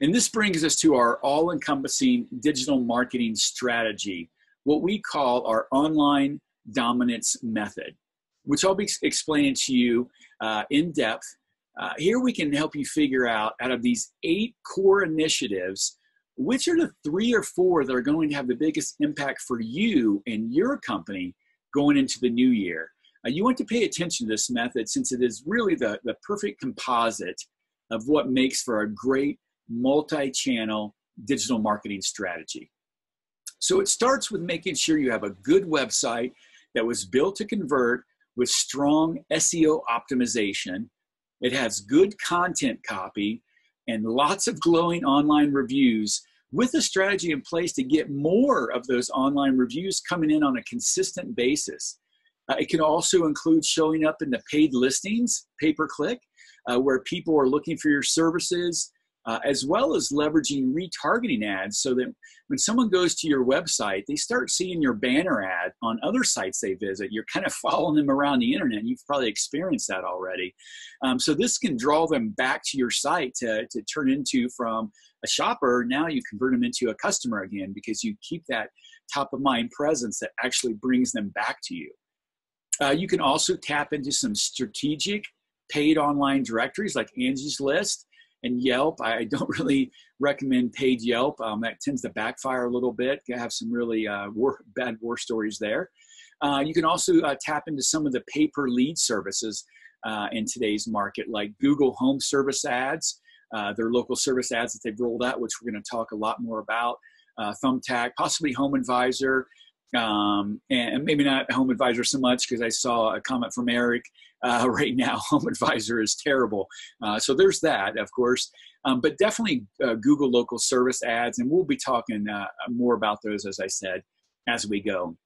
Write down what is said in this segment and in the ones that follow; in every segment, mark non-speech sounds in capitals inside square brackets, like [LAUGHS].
And this brings us to our all encompassing digital marketing strategy, what we call our online dominance method, which I'll be explaining to you uh, in depth. Uh, here we can help you figure out out of these eight core initiatives which are the three or four that are going to have the biggest impact for you and your company going into the new year. Uh, you want to pay attention to this method since it is really the, the perfect composite of what makes for a great multi channel digital marketing strategy. So it starts with making sure you have a good website that was built to convert with strong SEO optimization. It has good content copy and lots of glowing online reviews with a strategy in place to get more of those online reviews coming in on a consistent basis. Uh, it can also include showing up in the paid listings, pay per click, uh, where people are looking for your services, uh, as well as leveraging retargeting ads so that when someone goes to your website, they start seeing your banner ad on other sites they visit. You're kind of [LAUGHS] following them around the internet. You've probably experienced that already. Um, so this can draw them back to your site to, to turn into from a shopper, now you convert them into a customer again because you keep that top of mind presence that actually brings them back to you. Uh, you can also tap into some strategic paid online directories like Angie's List and Yelp. I don't [LAUGHS] really recommend paid Yelp. Um, that tends to backfire a little bit. You have some really uh, war, bad war stories there. Uh, you can also uh, tap into some of the pay per lead services uh, in today's market, like Google Home Service ads, uh, their local service ads that they've rolled out, which we're going to talk a lot more about. Uh, Thumbtack, possibly HomeAdvisor, um, and maybe not HomeAdvisor so much because I saw a comment from Eric uh, [LAUGHS] right now. HomeAdvisor is terrible. Uh, so there's that, of course. Um, but definitely uh, Google local service ads, and we'll be talking uh, more about those, as I said, as we go.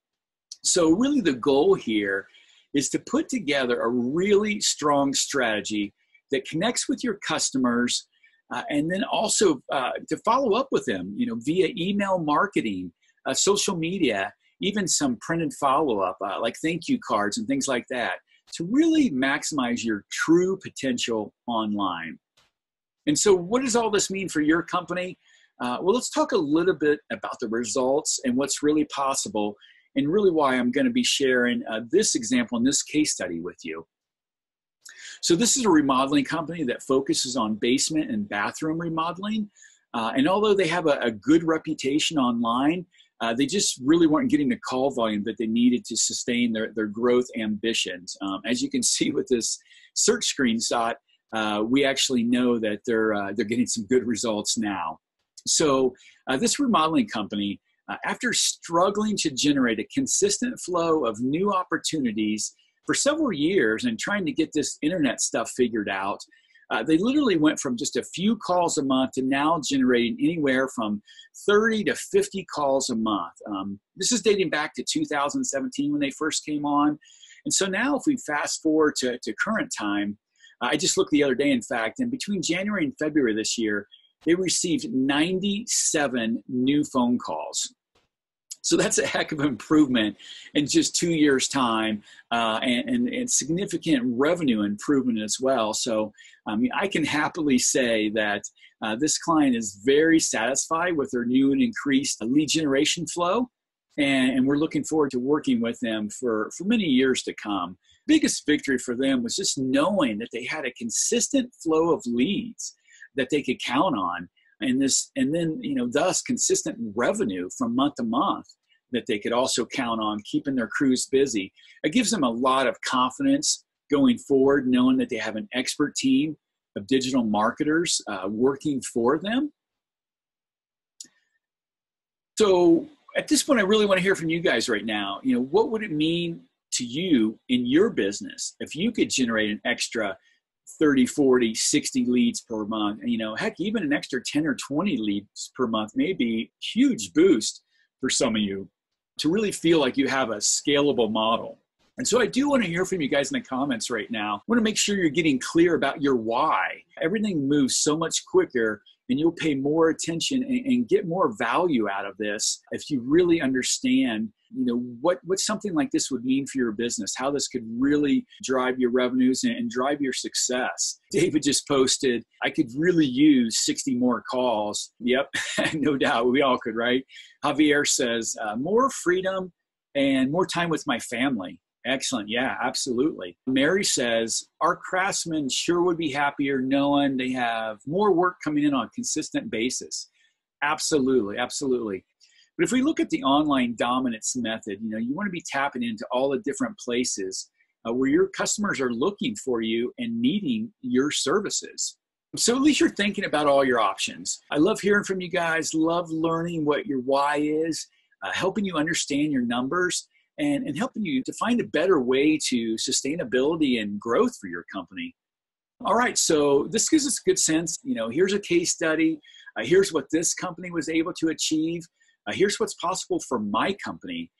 So, really, the goal here is to put together a really strong strategy that connects with your customers uh, and then also uh, to follow up with them, you know, via email marketing, social media, even some printed follow up, uh, like thank you cards and things like that, to really maximize your true potential online. And so, what does all this mean for your company? Uh, well, let's talk a little bit about the results and what's really possible, and really why I'm going to be sharing uh, this example and this case study with you. So, this is a remodeling company that focuses on basement and bathroom remodeling. Uh, and although they have a, a good reputation online, uh, they just really weren't getting the call volume that they needed to sustain their, their growth ambitions. Um, as you can [LAUGHS] see with this search screenshot, uh, we actually know that they're, uh, they're getting some good results now. So, uh, this remodeling company, uh, after struggling to generate a consistent flow of new opportunities for several years and trying to get this internet stuff figured out, uh, they literally went from just a few calls a month to now generating anywhere from 30 to 50 calls a month. Um, this is dating back to 2017 when they first came on. And so now, if we fast forward to, to current time, I just looked the other day, in fact, and between January and February this year, they received 97 new phone calls. So that's a heck of improvement in just two years' time uh, and, and, and, significant revenue improvement as well. So I mean, I can happily say that uh, this client is very satisfied with their new and increased lead generation flow. And, and, we're looking forward to working with them for, for many years to come. Biggest victory for them was just knowing that they had a consistent flow of leads that they could count on and this and then you know thus consistent revenue from month to month that they could also count on keeping their crews busy. It gives them a lot of confidence going forward knowing that they have an expert team of digital marketers uh, working for them. So at this point i really want to hear from you guys right now. You know what would it mean to you in your business if you could generate an extra 30 40 60 leads per month and you know heck even an extra 10 or 20 leads per month may be huge boost for some of you to really feel like you have a scalable model and so I do want to hear from you guys in the comments right now. I want to make sure you're getting clear about your why. Everything moves so much quicker and you'll pay more attention and, and, get more value out of this if you really understand you know what what something like this would mean for your business how this could really drive your revenues and, and drive your success [LAUGHS] david just posted i could really use 60 more calls yep [LAUGHS] no doubt we all could right javier says uh, more freedom and more time with my family Excellent. Yeah, absolutely. Mary says our craftsmen sure would be happier knowing they have more work coming in on a consistent basis. Absolutely, absolutely. But if we look at the online dominance method, you know, you want to be tapping into all the different places uh, where your customers are looking for you and needing your services. So at least you're thinking about all your options. I love hearing from you guys, love learning what your why is, uh, helping you understand your numbers and, and helping you to find a better way to sustainability and growth for your company. All right, so this gives us a good sense. You know, here's a case study. Uh, here's what this company was able to achieve. Uh, here's what's possible for my company.